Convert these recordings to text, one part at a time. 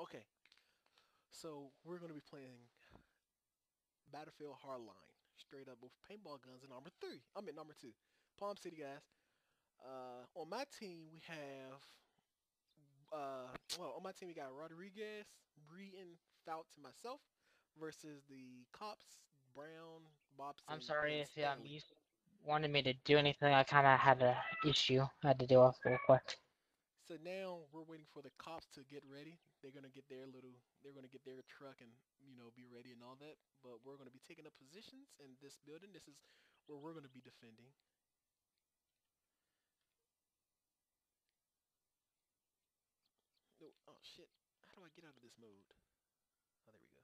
Okay. So we're gonna be playing Battlefield Hardline, straight up with paintball guns in Arma three. I'm at number two. Palm City guys. Uh, on my team we have uh well on my team we got Rodriguez, Breeden, Fouts, and myself versus the cops, Brown, Bobson. I'm sorry and if you wanted me to do anything. I kind of had a issue I had to deal with real quick. So now we're waiting for the cops to get ready. They're gonna get their little, they're gonna get their truck and you know be ready and all that. But we're gonna be taking up positions in this building. This is where we're gonna be defending. Oh, oh shit! How do I get out of this mode? Oh, there we go.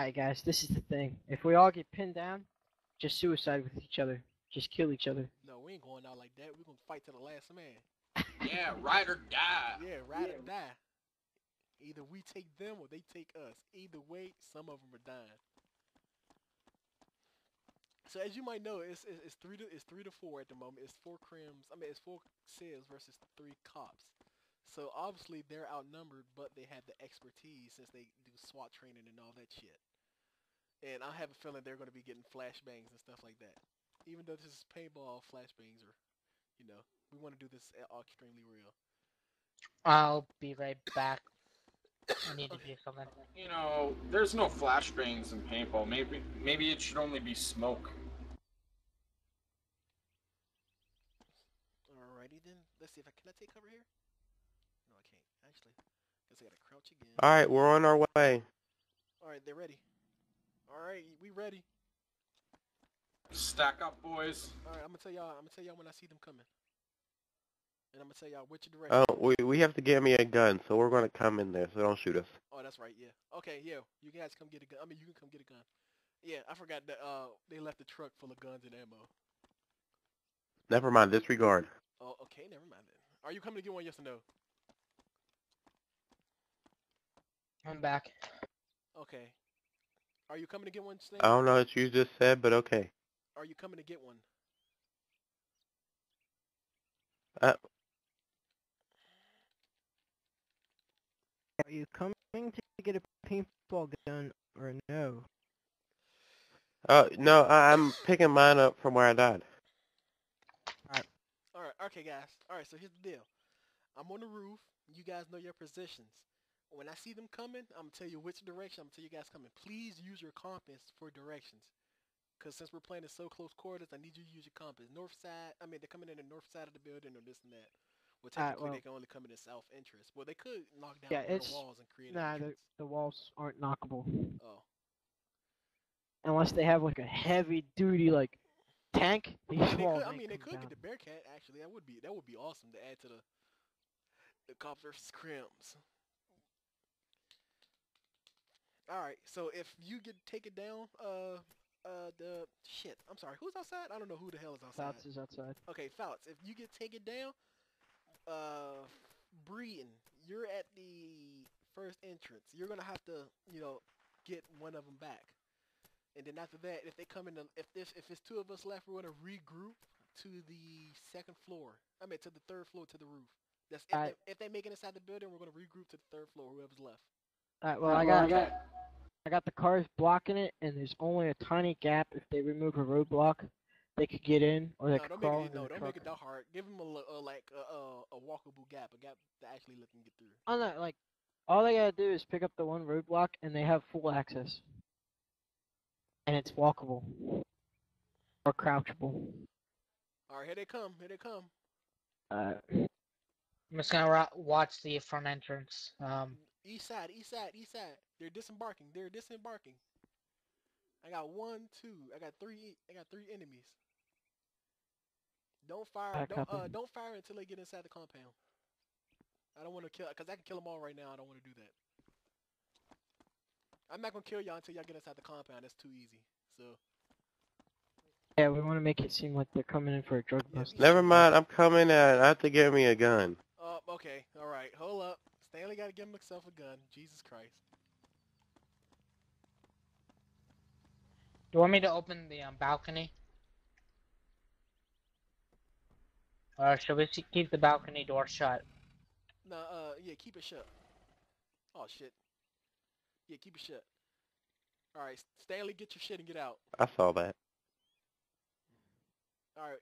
Alright guys, this is the thing. If we all get pinned down, just suicide with each other. Just kill each other. No, we ain't going out like that. We're gonna fight to the last man. Yeah, ride or die. Yeah, ride or die. Either we take them or they take us. Either way, some of them are dying. So as you might know, it's, it's it's three to it's three to four at the moment. It's four crims. I mean, it's four sales versus three cops. So obviously they're outnumbered, but they have the expertise since they do SWAT training and all that shit. And I have a feeling they're going to be getting flashbangs and stuff like that. Even though this is paintball, flashbangs are, you know, we want to do this uh, extremely real. I'll be right back. I need to do something. You know, there's no flashbangs in paintball. Maybe maybe it should only be smoke. Alrighty then. Let's see if I can I take cover here. No, I can't. Actually, guess I gotta crouch again. All right, we're on our way. All right, they're ready. All right, we ready. Stack up, boys. All right, I'm gonna tell y'all. I'm gonna tell y'all when I see them coming. And I'm gonna tell y'all which direction. Oh, we we have to get me a gun, so we're gonna come in there. So don't shoot us. Oh, that's right. Yeah. Okay. Yeah. You guys come get a gun. I mean, you can come get a gun. Yeah, I forgot that. Uh, they left the truck full of guns and ammo. Never mind. Disregard. Oh, okay. Never mind then. Are you coming to get one? Yes or no? I'm back. Okay. Are you coming to get one, Stan? I don't know what you just said, but okay. Are you coming to get one? Uh, Are you coming to get a paintball gun or no? uh, no, I, I'm picking mine up from where I died. Alright. Alright, okay, guys. All right, so here's the deal. I'm on the roof. You guys know your positions. When I see them coming, I'm gonna tell you which direction. I'm gonna tell you guys coming. Please use your compass for directions. Cause since we're playing in so close quarters, I need you to use your compass. North side. I mean, they're coming in the north side of the building or this and that. Well, Alright, technically, well- they can only come in the south entrance. Well, they could knock down Yeah, it's- the walls and create Nah, the, the walls aren't knockable. Oh, Unless they have like a heavy duty like tank. These I mean, they walls could, I mean, they could get the Bearcat. Actually, that would be that would be awesome to add to the the cops versus crims. All right, so if you get taken down, uh, uh, the shit. I'm sorry. Who's outside? I don't know who the hell is outside. Fouts is outside. Okay, Fouts. If you get taken down, uh, Breeden, you're at the first entrance. You're gonna have to, you know, get one of them back. And then after that, if they come in, the, if this, if it's two of us left, we're gonna regroup to the second floor. I mean, to the third floor, to the roof. That's if, Alright. they, if they make it inside the building, we're gonna regroup to the third floor, whoever's left. Alright, well I got I got the cars blocking it, and there's only a tiny gap. If they remove a roadblock, they could get in, or they no, could crawl make it. into No, the don't truck. make it that hard. Give them a, a like a, a, a walkable gap, a gap that actually let them get through. Oh no, like all they gotta do is pick up the one roadblock, and they have full access, and it's walkable or crouchable. All right, here they come. Here they come. Uh, I'm just gonna ro- watch the front entrance. Um, East side, east side, east side. They're disembarking. They're disembarking. I got one, two. I got three. I got three enemies. Don't fire. Back don't uh, don't fire until they get inside the compound. I don't want to kill because I can kill them all right now. I don't want to do that. I'm not gonna kill y'all until y'all get inside the compound. That's too easy. So yeah, we want to make it seem like they're coming in for a drug bust. Never mind. I'm coming and I have to get me a gun. Uh, okay, all right, hold up. Stanley got to give himself a gun. Jesus Christ. You want me to open the um, balcony? Or should we keep the balcony door shut? No, uh, yeah, keep it shut. Oh shit. Yeah, keep it shut. All right, Stanley, get your shit and get out. I saw that. All right.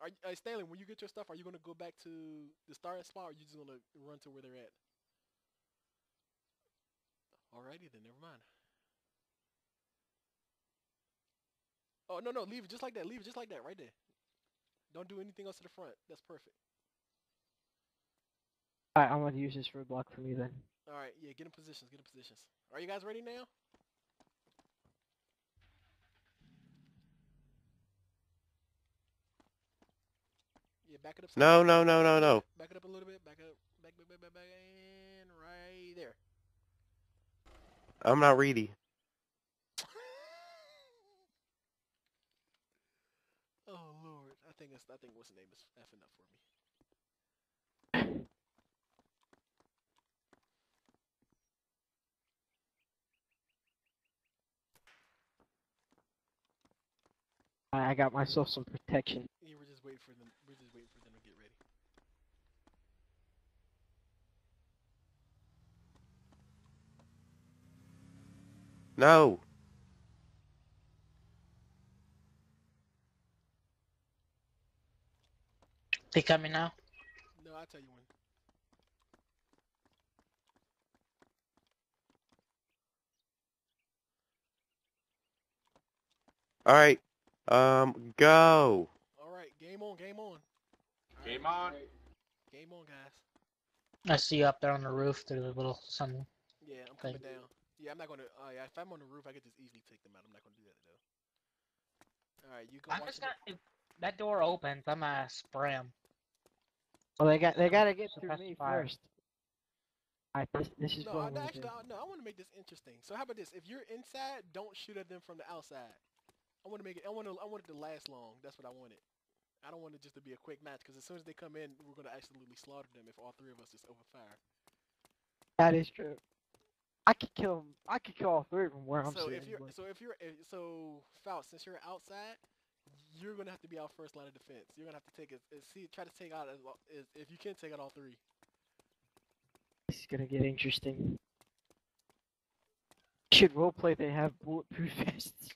Are uh, Stanley, when you get your stuff, are you gonna go back to the starting spot, or are you just gonna run to where they're at? Alrighty then, never mind. Oh no no, leave it just like that. Leave it just like that, right there. Don't do anything else to the front. That's perfect. Alright, I'm gonna use this for a block for me then. All right, yeah, get in positions. Get in positions. Are you guys ready now? Yeah, back it up. No, no, no, no, no. Back it up a little bit. Back it up. Back, back, back, back, back, and right there. I'm not ready. oh lord, I think it's. I think what's the name is effing up for me. I I got myself some protection. Yeah, we're just waiting for them. We're just waiting for them to get ready. No. They coming now? No, I'll tell you when. All right. Um, go. All right, game on, game on. Game on. Game on, guys. I see you up there on the roof through the little sun. Yeah, I'm coming Okay. down. Yeah, I'm not gonna. Uh, yeah, if I'm on the roof, I could just easily take them out. I'm not gonna do that though. All right, you go. I'm watch just gonna. If that door opens, I'm gonna spray him. Well, they got they gotta get through me fire. first. Alright, this this is No, what I, I'm gonna actually, do. I, no, I want to make this interesting. So how about this? If you're inside, don't shoot at them from the outside. I want to make it. I want to. I want it to last long. That's what I wanted. I don't want it just to be a quick match because as soon as they come in, we're gonna absolutely slaughter them if all three of us just open fire. That is true. I could kill 'em- I could kill all three of them where I'm so sitting. if you're, but- so if you're, eh, so Fouts, since you're outside, you're gonna have to be our first line of defense. You're gonna have to take it. See, try to take out as, lo- as if you can't take out all three. This is gonna get interesting. Should roleplay they have bulletproof vests.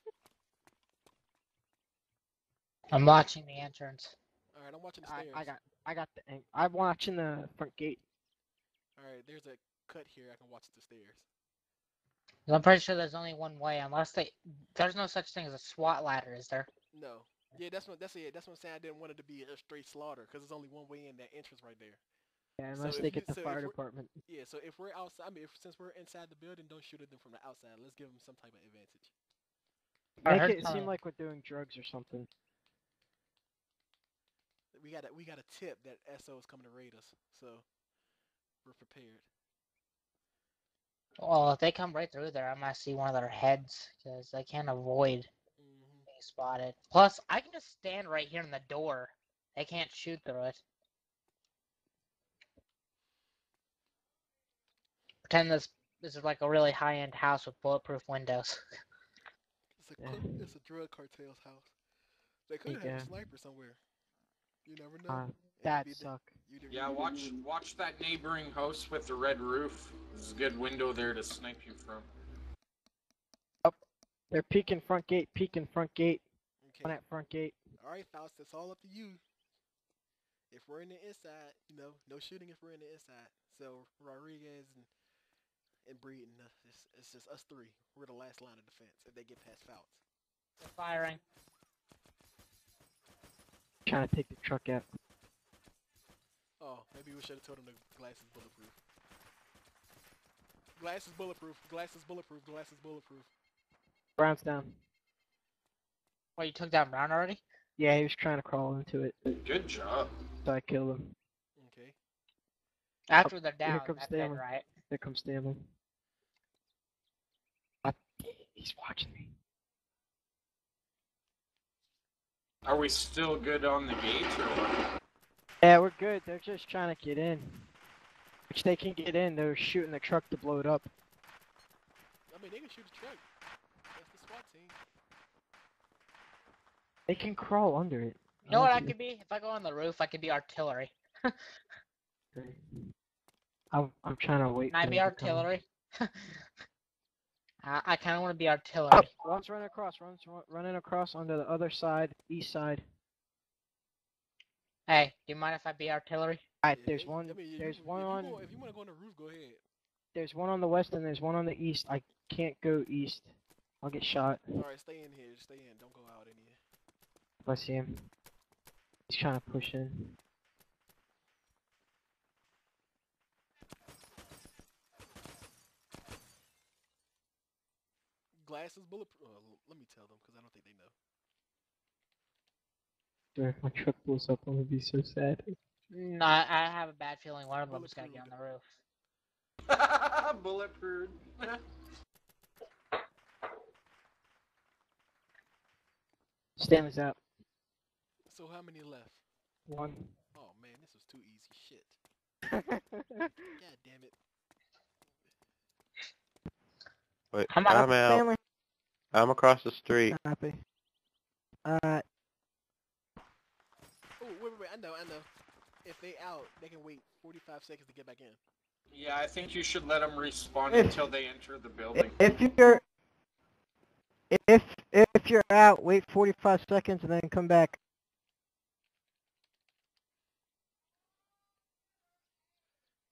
I'm watching the entrance. All right, I'm watching the stairs. I got I got the ang- I'm watching the front gate. All right, there's a cut here. I can watch the stairs. I'm pretty sure there's only one way, unless they. There's no such thing as a SWAT ladder, is there? No. Yeah, that's what that's it. That's what I'm saying. I didn't want it to be a straight slaughter because there's only one way in that entrance right there. Yeah, unless if they you- get the so fire department. Yeah. So if we're outside, I mean, if, since we're inside the building, don't shoot at them from the outside. Let's give them some type of advantage. I Make heard it seem like we're doing drugs or something. We got a, we got a tip that SO is coming to raid us, so we're prepared. Well, if they come right through there, I might see one of their heads, because they can't avoid being spotted. Plus, I can just stand right here in the door. They can't shoot through it. Pretend this this is like a really high-end house with bulletproof windows. It's a Yeah. it's a drug cartel's house. They could have had Yeah. a sniper somewhere. You never know. Uh, that be the- suck. you did- Yeah, watch watch that neighboring house with the red roof. There's a good window there to snipe you from. They're peeking front gate, peeking front gate, Okay. one at front gate. All right, Fouts, it's all up to you. If we're in the inside, you know, no shooting if we're in the inside. So Rodriguez and and Breeden, uh, it's, it's just us three. We're the last line of defense if they get past Fouts. They're firing. Trying to take the truck out. Oh, maybe we should have told him the glass is bulletproof. Glass is bulletproof. Glass is bulletproof. Glass is bulletproof. Brown's down. What, you took down Brown already? Yeah, he was trying to crawl into it, Good job. so I killed him. Okay. After they're here down, comes that's it, right? There comes Stanley. Ah, he's watching me. Are we still good on the gate or what? Yeah, we're good. They're just trying to get in. Which they can get in. They're shooting the truck to blow it up. I mean, they can shoot the truck. That's the SWAT team. They can crawl under it. You know what I could be? If I go on the roof, I could be artillery. I'm, I'm trying to wait. Can I for be them to come. artillery? I, I kind of want to be Oh, artillery. one's running across. One's ru- running across onto the other side, east side. Hey, do you mind if I be artillery? Alright, Yeah, there's if- one. I mean, there's you- one if you on. go- if you want to go on the roof, go ahead. There's one on the west and there's one on the east. I can't go east. I'll get shot All right, stay in here. Stay in. Don't go out in here. if I see him. He's trying to push in. Glasses bulletproof. Uh, let me tell them because I don't think they know. Sure, if my truck blows up, I'm gonna be so sad. No, I, I have a bad feeling one of them's gonna get on the roof. Bulletproof. Stand Stanley's out. So how many left? One. Oh man, this was too easy. Shit. God damn it. Wait, Come on, I'm out. Stanley. I'm across the street. Happy. Uh, Oh wait, wait, wait. I know, I know. If they out, they can wait 45 seconds to get back in. Yeah, I think you should let them respawn If- until they enter the building. if you're if if you're out, wait 45 seconds and then come back.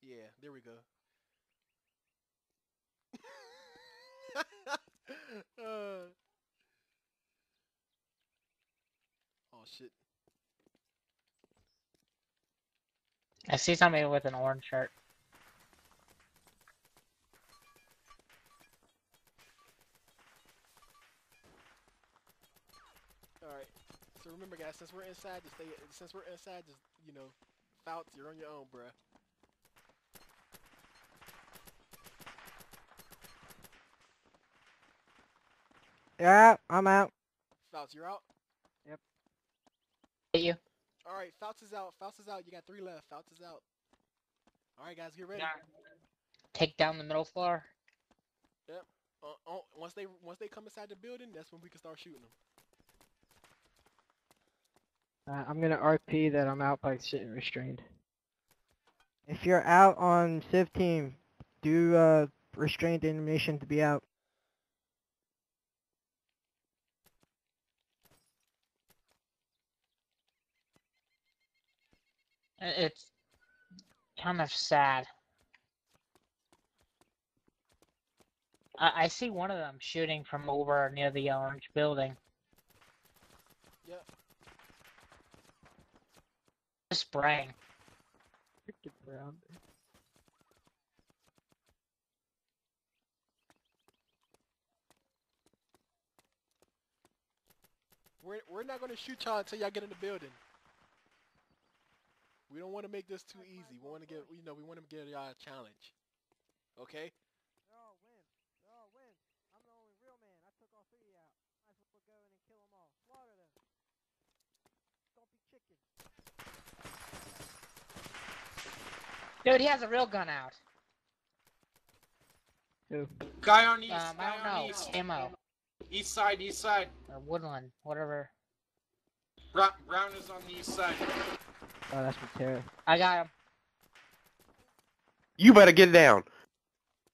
Yeah, there we go. Uh, oh shit. I see somebody with an orange shirt. All right. So remember, guys, since we're inside, just stay. Since we're inside, just you know, Fouts, you're on your own, bruh. Yeah, I'm out. Fouts, you're out. Yep. Hit you. All right, Fouts is out. Fouts is out. You got three left. Fouts is out. All right, guys, get ready. Take down the middle floor. Uh, uh, once they once they come inside the building, that's when we can start shooting them. Uh, I'm gonna RP that I'm out by sitting restrained. If you're out on Civ team, do uh, restrained animation to be out. It's kind of sad. I, I see one of them shooting from over near the orange building. Yep. Just spraying. We're we're not gonna shoot y'all until y'all get in the building. We don't want to make this too easy. We want to get you know we want to get y'all a challenge. Okay? They're all win. They're all win. I'm the only real man. I took all three out. Might as well go in and kill them all. Slaughter them. Don't be chicken. Dude, he has a real gun out. Who? Guy on east. Um, I don't on know. east. Ammo. East side, east side. Or woodland. Whatever. Brown, Brown is on the east side. Oh, that's Matera. I got him. You better get down.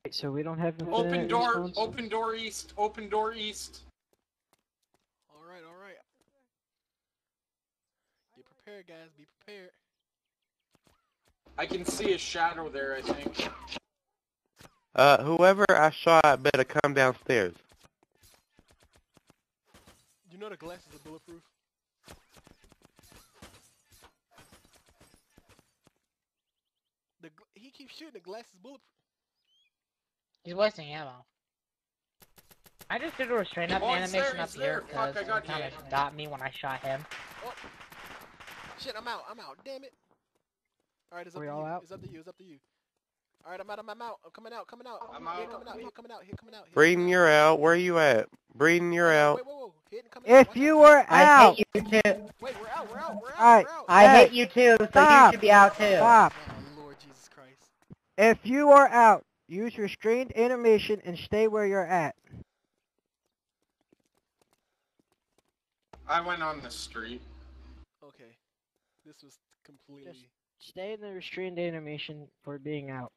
Wait, so we don't have Open door, respawns? open door east, open door east. All right, all right. Get prepared, guys. Be prepared. I can see a shadow there, I think. Uh, whoever I shot better come downstairs. You know the glasses are bulletproof. The gl- he keeps shooting the glasses bulletproof. He's wasting ammo. I just did a restraint up Oh, animation there, up here because I it got kind of got me when I shot him. Oh. Shit, I'm out. I'm out. Damn it. All right, it's up We to all you. out? It's up to you. It's up to you. All right, I'm out. I'm, I'm out. I'm coming out. Coming out. I'm Here, out. coming out. Here, coming out. Here, coming out. Here, Breeden, you're out. Where are you at? Breeden, you're out. Wait, whoa, whoa. Hit coming out. If Watch you out. were I out, hit you too. Wait, we're out. We're out. We're out. Alright, We're out. I Hey, hit you too, so you should be out too. stop. Oh, Lord Jesus Christ. If you are out, use restrained animation and stay where you're at. I went on the street. Okay. This was completely. Stay in the restrained animation for being out.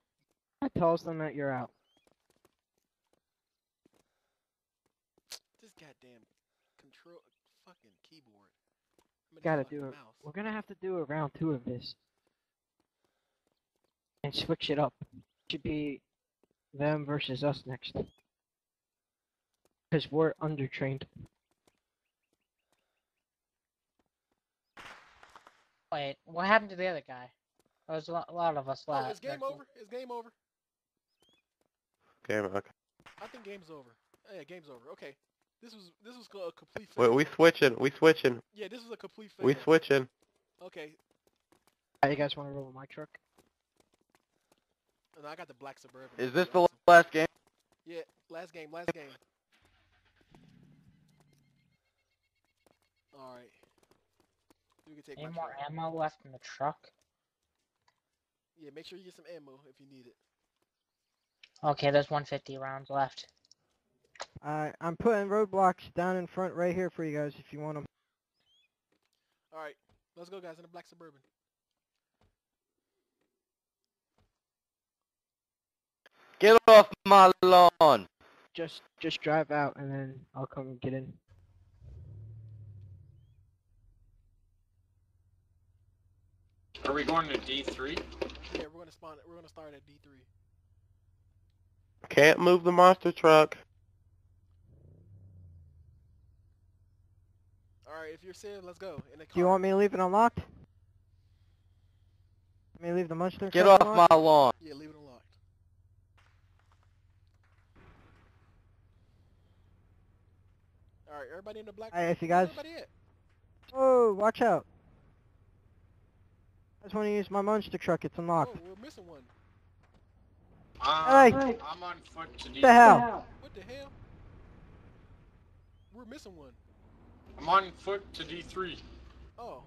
It tells them that you're out. This goddamn control fucking keyboard. I Gotta do it. mouse. We're gonna have to do a round two of this. And switch it up. Should be them versus us next. Because we're undertrained. Wait, what happened to the other guy? There was a lot, a lot of us left. Oh, left. it's game over. It's game over. Game. Okay. I think game's over. Yeah, game's over. Okay. This was this was a complete. Wait, fail. we switching. We switching. Yeah, this was a complete fail. We switching. Okay, How you guys want to roll my truck? And I got the black suburban. Is this the awesome. last game? Yeah, last game, last game. All right. You can take Any more truck. ammo left in the truck? Yeah, make sure you get some ammo if you need it. Okay, there's 150 rounds left. Uh, I'm putting roadblocks down in front right here for you guys if you want them. All right, let's go, guys, in the black suburban. Get off my lawn! Just just drive out and then I'll come and get in. Are we going to D3? Yeah, we're gonna spawn. We're gonna start at D three. Can't move the monster truck. All right, if you're serious, let's go. In the car. Do you want me to leave it unlocked? Want me leave the monster Get truck off unlocked? my lawn! Yeah, leave it unlocked. All right, everybody in the black. Hey, if you guys- Oh, watch out. I just want to use my monster truck. It's unlocked. Oh, we're missing one. Um, Hey. I'm on foot to D3. What the hell? What the hell? We're missing one. I'm on foot to D3. Oh,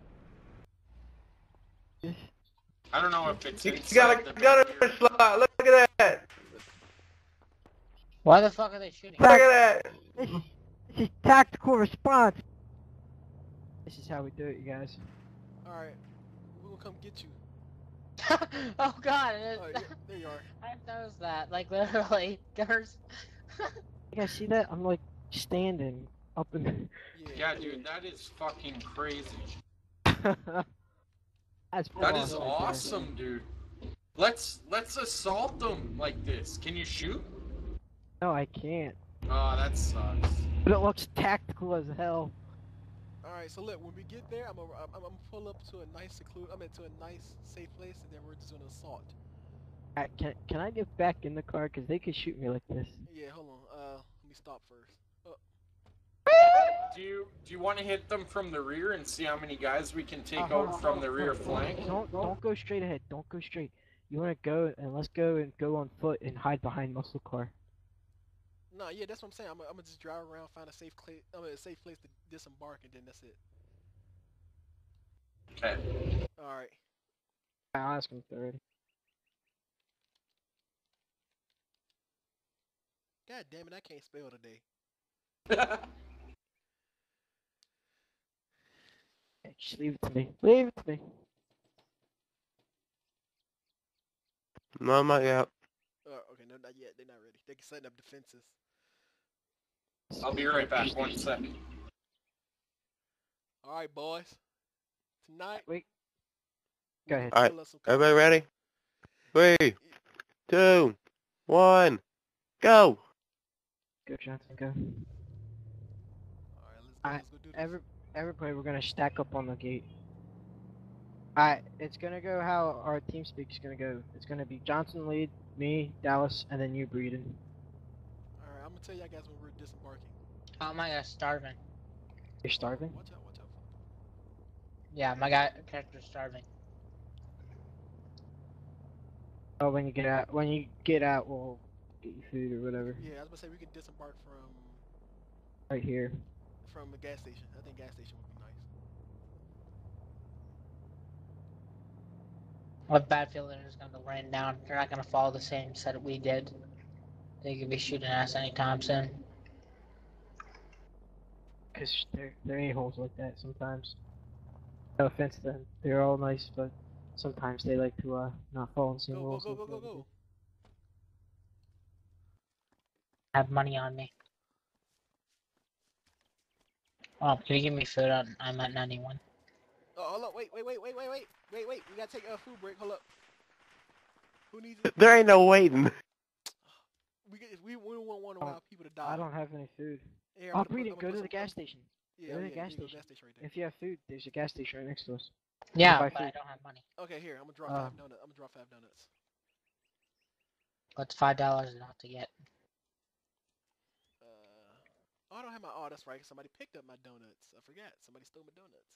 I don't know if it's You inside got the a gunner barrier. slot. Look at that. Why the fuck are they shooting? Look at that. This is, tactical response. This is how we do it, you guys. all right. We're gonna come get you. oh god, it Oh, is. yeah, there you are. I noticed that. Like literally, there's. You guys see that? I'm like standing up in. Yeah. Yeah, dude, that is fucking crazy. That's That full is there. awesome, dude. Let's let's assault them like this. Can you shoot? No, I can't. Oh, that sucks. But it looks tactical as hell. All right. So look, when we get there, I'm gonna I'm, I'm gonna pull up to a nice seclude. I mean, to a nice safe place, and then we're just gonna assault. Alright, can can I get back in the car? Cause they could shoot me like this. Yeah. Hold on. Uh, let me stop first. Do you do you want to hit them from the rear and see how many guys we can take Uh-huh. out from the rear flank? Don't don't go straight ahead. Don't go straight. You wanna go and let's go and go on foot and hide behind muscle car. No, yeah, that's what I'm saying. I'm, gonna- just drive around, find a safe place. I mean, a safe place to disembark, and then that's it. Okay. All right. I asked them if they're ready. God damn it, I can't spell today. Just leave it to me. Leave it to me. No, I'm not yet. Uh, okay, no, not yet. They're not ready. They're setting up defenses. I'll be right back. One second. All right, boys. Tonight. Wait. Go ahead. All right, pull us some Everybody ready? Three, two, one, go. Go Johnson, go. All right, let's go. I- let's go do this. Every everybody, we're gonna stack up on the gate. Alright, it's gonna go how our team speak is gonna go. It's gonna be Johnson lead, me, Dallas, and then you, Breeden. All right, I'm gonna tell y'all guys what we're disembarking. Oh my god, starving. You're starving? Watch out, watch out. Yeah, my guy character's starving. Oh, when you get out, when you get out, we'll get you food or whatever. Yeah, I was gonna say we could disembark from Right here. from the gas station. I think gas station would be nice. I have a bad feeling they're gonna rain down. They're not gonna follow the same set we did. They could be shooting at us anytime soon. Cause they're they're a holes like that sometimes. No offense to them, they're all nice, but sometimes they like to uh not follow the same Go, go, rules. go, like go, go, go. have money on me. Oh, can you give me food? I'm, I'm at 91. Oh, hold up. Wait, wait, wait, wait, wait, wait, wait, wait. We gotta take a food break. Hold up. Who needs it? There ain't no waiting. We we we don't want to Oh, allow people to die. I don't have any food. Here, I'll I'm read it. Go gonna the gas station. Yeah, go to the gas there you go, station. gas station right there. If you have food, there's a gas station right next to us. Yeah, buy but I don't have money. Okay, here. I'm gonna drop Uh, five donuts. I'm gonna drop five donuts. What's five dollars enough to get? Uh, oh, I don't have my. Oh, that's right. Somebody picked up my donuts. I forgot. Somebody stole my donuts.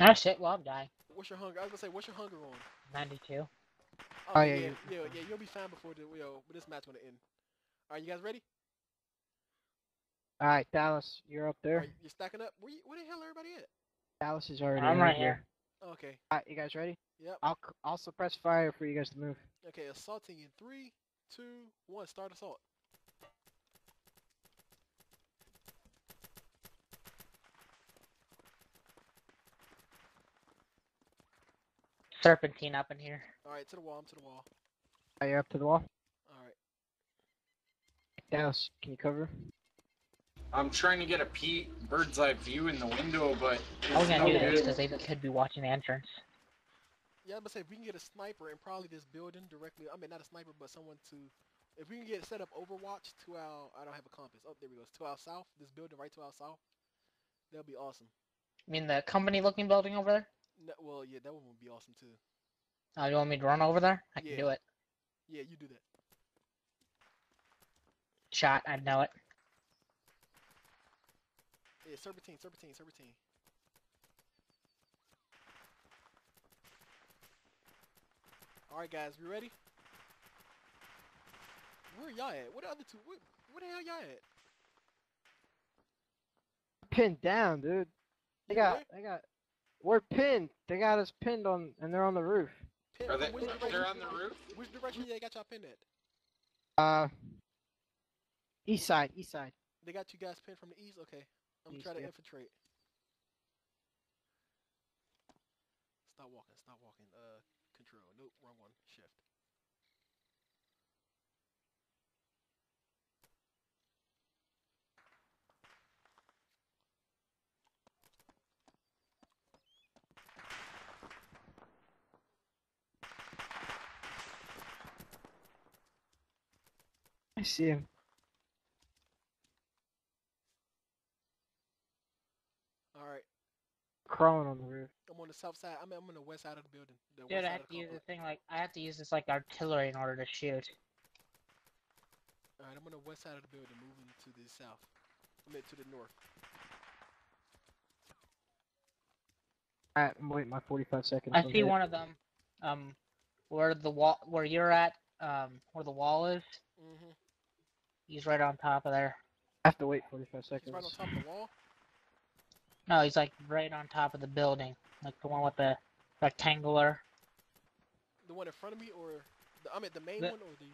Oh shit, well I'm dying. What's your hunger? I was gonna say, what's your hunger on? 92. Oh, Oh, yeah, yeah, yeah, you- yeah, yeah, You'll be fine before the yo. But this match gonna end. All right, you guys ready? All right, Dallas, you're up there. right, you're stacking up. Where, you, where the hell everybody at? Dallas is already I'm right right here. Okay. All right, you guys ready? Yep. I'll c- I'll suppress fire for you guys to move. Okay. Assaulting in three, two, one. Start assault. Serpentine up in here. All right, to the wall. I'm to the wall. Are you up to the wall? All right. Dallas, can you cover? I'm trying to get a peek, bird's eye view in the window, but I was gonna no do this because they could be watching the entrance. Yeah, I'm gonna say if we can get a sniper and probably this building directly. I mean, not a sniper, but someone to. If we can get set up Overwatch to our, I don't have a compass. Oh, there we go. It's to our south. This building right to our south. That'll be awesome. I mean the company looking building over there? No, well, yeah, that one would be awesome too. Oh, you want me to run over there? I can do it. Yeah, you do that. Shot, I know it. Yeah, serpentine, serpentine, serpentine. All right, guys, we ready? Where y'all at? What the other two? What, where the hell y'all at? Pinned down, dude. They Yeah, got where? they got. We're pinned. They got us pinned on, and they're on the roof. Pin- Are they, they're on the roof. Which direction they got y'all pinned at? Uh. East side, east side. They got you guys pinned from the east? Okay. I'm gonna East, try to yeah. infiltrate. Stop walking, stop walking. Uh, control. Nope, wrong one. Shift. I see him Alright, crawling on the roof. I'm on the south side. I mean, I'm on the west side of the building. The Dude, west I have of to use complex. this thing like I have to use this like artillery in order to shoot. Alright, I'm on the west side of the building, moving to the south. I'm mean, to the north. Alright, I'm waiting my 45 seconds. I on see that. one of them. Um, where the wall, where you're at, um, where the wall is. Mm-hmm. He's right on top of there. I have to wait 45 He's seconds. right on top of the wall. No, he's like right on top of the building, like the one with the rectangular. The one in front of me, or the, I mean, the main The- one, or the.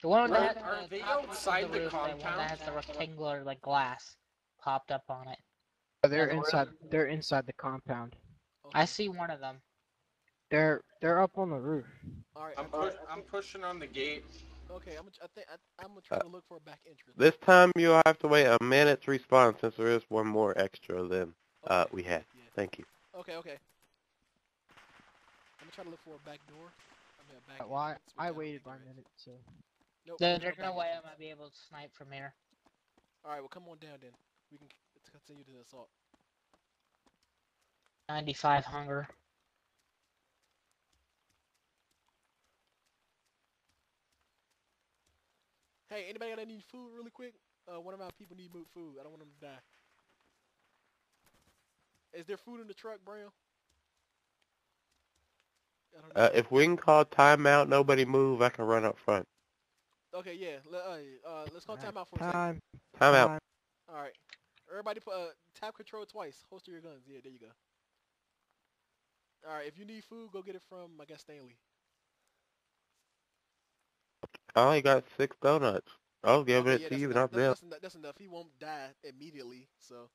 The one that has are uh, the they outside the roof, that one compound? that has the rectangular like glass popped up on it. Oh, they're Yeah, the inside. They're inside the compound. I see one of them. They're they're up on the roof. All right. I'm push, I'm pushing on the gate. Okay, I'm. gonna- I think I, I'm gonna try Uh, to look for a back entrance. This time you'll have to wait a minute to respond since there is one more extra than uh, we had. Yeah. Thank you. Okay, okay. I'm gonna try to look for a back door. I mean, a back. Well, I, entrance, which I waited think by a minute, so Nope, There, there's there's no way I entrance. might be able to snipe from here. All right, well, come on down then. We can continue to the assault. 95 hunger. Hey, anybody got any food really quick? Uh, one of my people need mo- food. I don't want them to die. Is there food in the truck, Brown? I don't know. Uh, if we can call timeout, nobody move, I can run up front. okay, yeah. Let, uh, uh, let's call Alright, timeout for a second. time. Timeout. time. All right. Everybody put uh, tap control twice. Holster your guns. Yeah, there you go. All right. If you need food, go get it from I guess Stanley. I only got six donuts. I'll give oh, Okay, it yeah, to you, enough. not That- them. That's, enough. that's enough. He won't die immediately. So.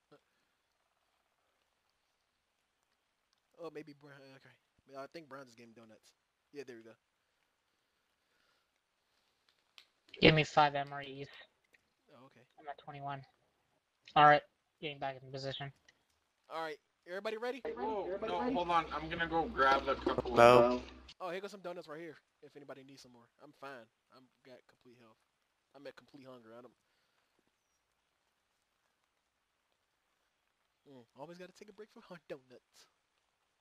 Oh, maybe Brown. Uh, okay. I think Brown just gave him donuts. Yeah, there we go. Give me five MREs. Oh, okay. I'm at 21. Alright, getting back in position. All right. Everybody ready? Whoa, no, hold on. I'm gonna go grab a couple of. No. Oh, here goes some donuts right here. If anybody needs some more, I'm fine. I'm got complete health. I'm at complete hunger. I don't. Mm, always got to take a break for hot donuts.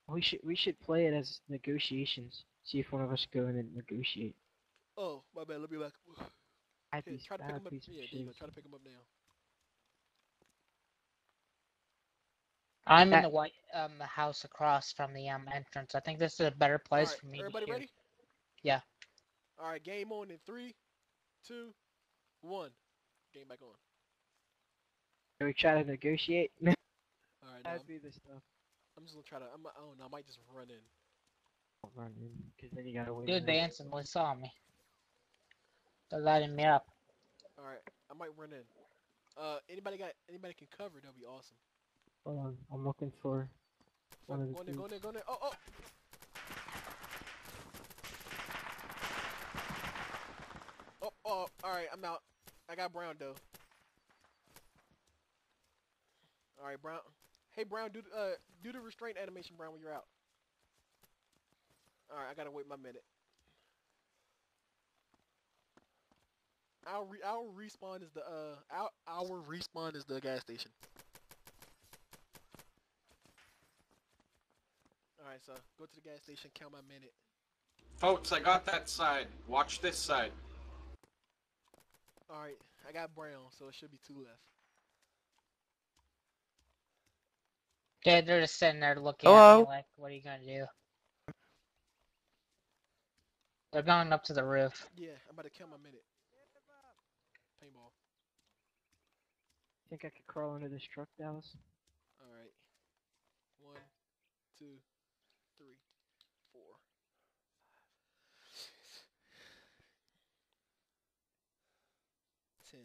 We should we should play it as negotiations. See if one of us go in and negotiate. Oh, my bad. Let me back. I'd Here, try to pick bad him up. piece of Yeah, there you go. Try to pick him up now. I'm in the white um house across from the um entrance. I think this is a better place Alright, for me everybody to shoot. ready? Yeah. All right, game on in three, two, one. Game back on. Can we try to negotiate? All right, now I'm, That'd be the stuff. I'm just gonna try to. I'm, I don't. I might just run in. Don't run in, because then you gotta wait. Dude, they instantly saw me. They're lighting me up. All right, I might run in. Uh, anybody got? Anybody can cover? That'd be awesome. Hold on, I'm looking for one of the go in there, go in go in there. Oh, oh. Oh, oh, alright, I'm out. I got Brown, though. Alright, Brown. Hey, Brown, do, the- uh, do the restraint animation, Brown, when you're out. Alright, I gotta wait my minute. Our, re our respawn is the, uh, our, our respawn is the gas station. Alright, so go to the gas station, count my minute. Folks, I got that side. Watch this side. Alright, I got brown, so it should be two left. Dude, they're just sitting there looking at me like, what are you gonna do? They're going up to the roof. Yeah, I'm about to count my minute. Paintball. Think I could crawl under this truck, Dallas? Alright. One, two, three, four, five, six, ten.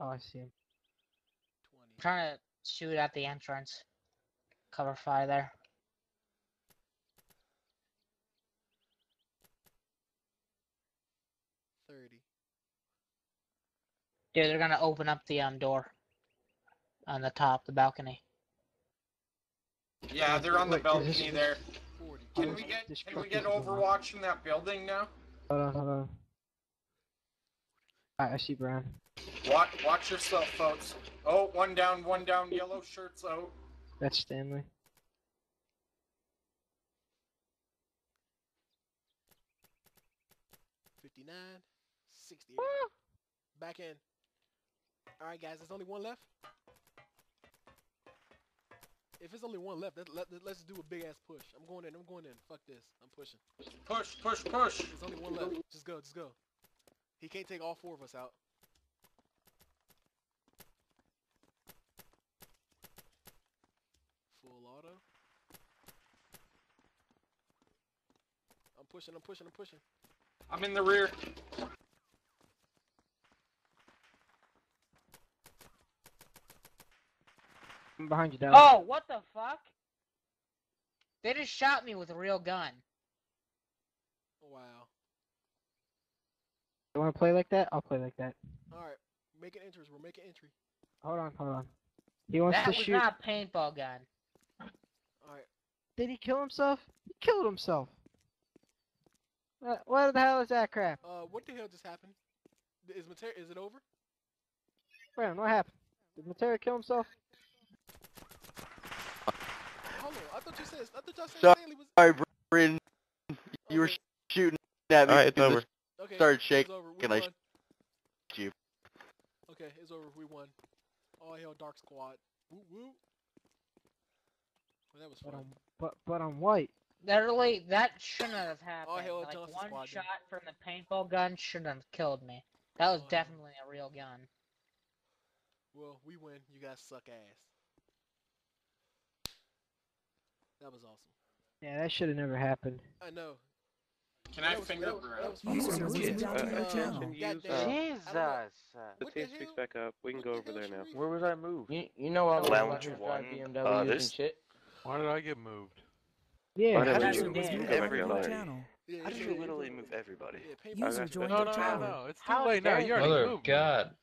Oh, I see him. Twenty. Trying to shoot at the entrance. Cover fire there. Thirty. Dude, they're gonna open up the um door. On the top, the balcony. Yeah, they're on the Wait, is this- balcony there. Forty. Can Oh, we get can we get is. Overwatch in that building now? Hold on, hold on. Alright, I see Brown. Watch watch yourself, folks. Oh, one down, one down. Yellow shirts out. That's Stanley. Fifty-nine. Sixty. Ah. Back in. Alright, guys, there's only one left. If it's only one left, let, let, let's do a big ass push. I'm going in, I'm going in. Fuck this. I'm pushing. Push, push, push. There's only one left. Just go, just go. He can't take all four of us out. Full auto. I'm pushing, I'm pushing, I'm pushing. I'm in the rear. I'm behind you, Dallas. Oh, what the fuck? They just shot me with a real gun. Wow. You wanna play like that? I'll play like that. Alright, making entries. We're making entry. Hold on, hold on. He wants That to was shoot. not a paintball gun. Alright. Did he kill himself? He killed himself. What, what the hell is that crap? Uh, what the hell just happened? Is Matera, is it over? Brown, what happened? Did Matera kill himself? Hold on, I thought you said, I thought y'all said Sorry. Stanley was... Sorry, Bryn. You were Okay, shooting at me. Alright, it's and over. This okay, started shaking. over. We I won. shot you. Okay, it's over. We won. Oh, All hail Dark Squad. Woo woo. Well, that was But fun. on, but but on white. Literally, that shouldn't have happened. Oh, hail like one Squad, then. shot from the paintball gun shouldn't have killed me. That was Oh, hell. definitely a real gun. Well, we win. You guys suck ass. That was awesome. Yeah, that should have never happened. I know. Can I finger that was- grab? that was fun. User was Yeah, moved out of uh, uh, channel. use, uh, I don't know. Jesus. The What the team speaks back up. We can go over there now. Where was I moved? You, you know all those Lounge fuckers one. drive BMWs Uh, and shit? Why did I get moved? Yeah. Why How did did you you move move to the everybody? channel? Yeah, How did you literally move everybody? Yeah, paintball User is joined No, better. no, no, channel. no. It's too How late now. dare You already Mother moved. God.